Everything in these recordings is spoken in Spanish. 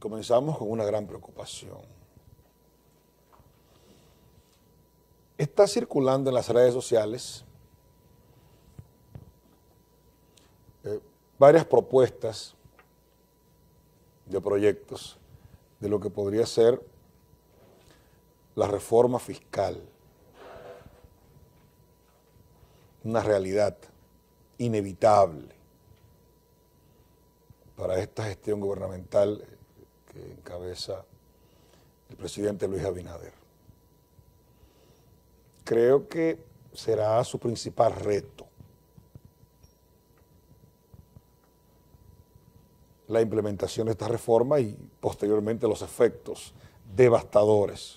comenzamos con una gran preocupación. Está circulando en las redes sociales eh, varias propuestas de proyectos de lo que podría ser la reforma fiscal, una realidad inevitable para esta gestión gubernamental que encabeza el presidente Luis Abinader. Creo que será su principal reto la implementación de esta reforma y posteriormente los efectos devastadores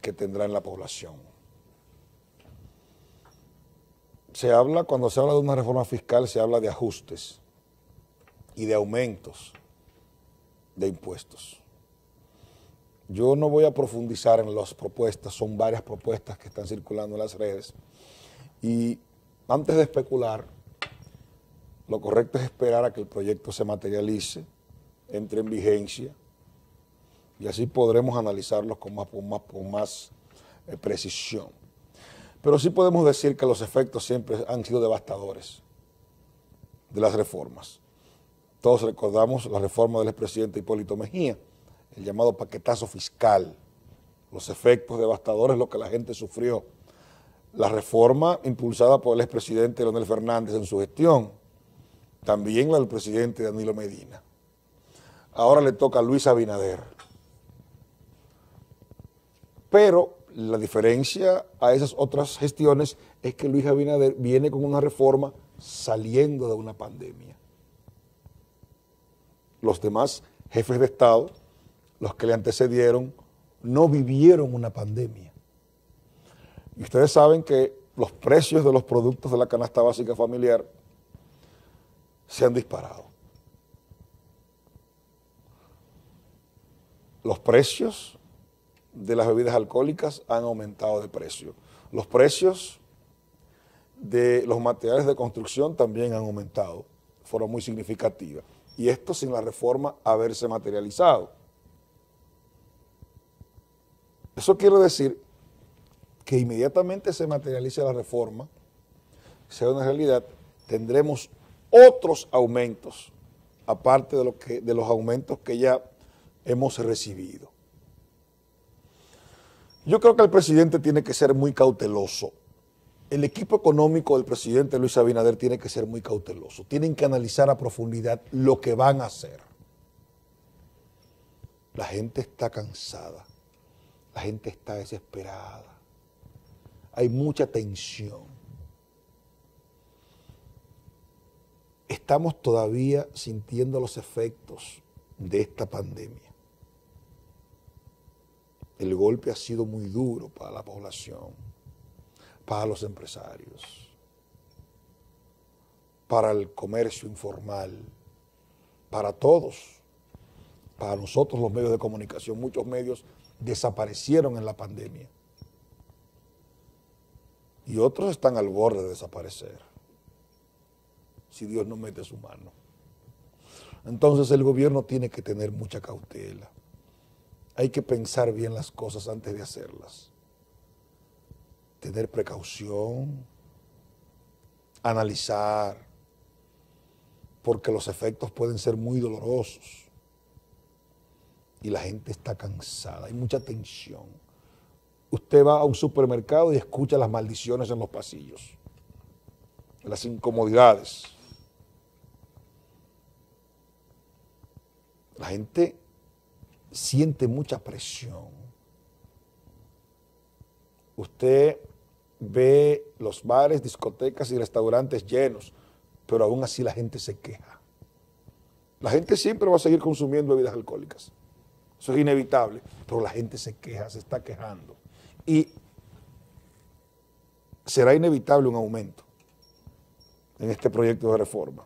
que tendrá en la población. Se habla, cuando se habla de una reforma fiscal, se habla de ajustes y de aumentos de impuestos. Yo no voy a profundizar en las propuestas, son varias propuestas que están circulando en las redes. Y antes de especular, lo correcto es esperar a que el proyecto se materialice, entre en vigencia, y así podremos analizarlos con más, con más, eh, precisión. Pero sí podemos decir que los efectos siempre han sido devastadores de las reformas. Todos recordamos la reforma del expresidente Hipólito Mejía, el llamado paquetazo fiscal, los efectos devastadores, lo que la gente sufrió. La reforma impulsada por el expresidente Leonel Fernández en su gestión, también la del presidente Danilo Medina. Ahora le toca a Luis Abinader. Pero la diferencia a esas otras gestiones es que Luis Abinader viene con una reforma saliendo de una pandemia. Los demás jefes de Estado, los que le antecedieron, no vivieron una pandemia. Y ustedes saben que los precios de los productos de la canasta básica familiar se han disparado. Los precios de las bebidas alcohólicas han aumentado de precio. Los precios de los materiales de construcción también han aumentado de forma muy significativa. Y esto sin la reforma haberse materializado. Eso quiere decir que inmediatamente se materialice la reforma, sea una realidad, tendremos otros aumentos, aparte de, lo que, de los aumentos que ya hemos recibido. Yo creo que el presidente tiene que ser muy cauteloso. El equipo económico del presidente Luis Abinader tiene que ser muy cauteloso. Tienen que analizar a profundidad lo que van a hacer. La gente está cansada. La gente está desesperada. Hay mucha tensión. estamos todavía sintiendo los efectos de esta pandemia. El golpe ha sido muy duro para la población, para los empresarios, para el comercio informal, para todos, para nosotros los medios de comunicación. Muchos medios desaparecieron en la pandemia y otros están al borde de desaparecer si Dios no mete su mano. Entonces el gobierno tiene que tener mucha cautela. Hay que pensar bien las cosas antes de hacerlas. Tener precaución, analizar, porque los efectos pueden ser muy dolorosos. Y la gente está cansada, hay mucha tensión. Usted va a un supermercado y escucha las maldiciones en los pasillos, las incomodidades La gente siente mucha presión. Usted ve los bares, discotecas y restaurantes llenos, pero aún así la gente se queja. La gente siempre va a seguir consumiendo bebidas alcohólicas. Eso es inevitable, pero la gente se queja, se está quejando. Y será inevitable un aumento en este proyecto de reforma,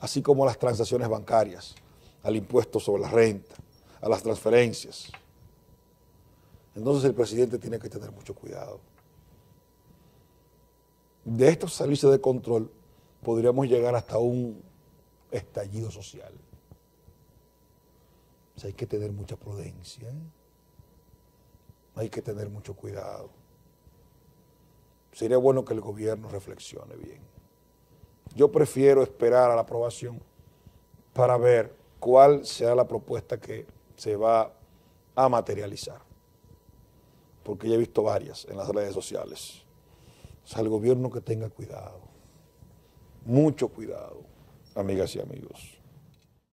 así como las transacciones bancarias al impuesto sobre la renta, a las transferencias. Entonces el presidente tiene que tener mucho cuidado. De esto salirse de control podríamos llegar hasta un estallido social. hay que tener mucha prudencia, ¿eh? hay que tener mucho cuidado. Sería bueno que el gobierno reflexione bien. Yo prefiero esperar a la aprobación para ver cuál sea la propuesta que se va a materializar. Porque ya he visto varias en las redes sociales. O sea, el gobierno que tenga cuidado. Mucho cuidado, amigas y amigos.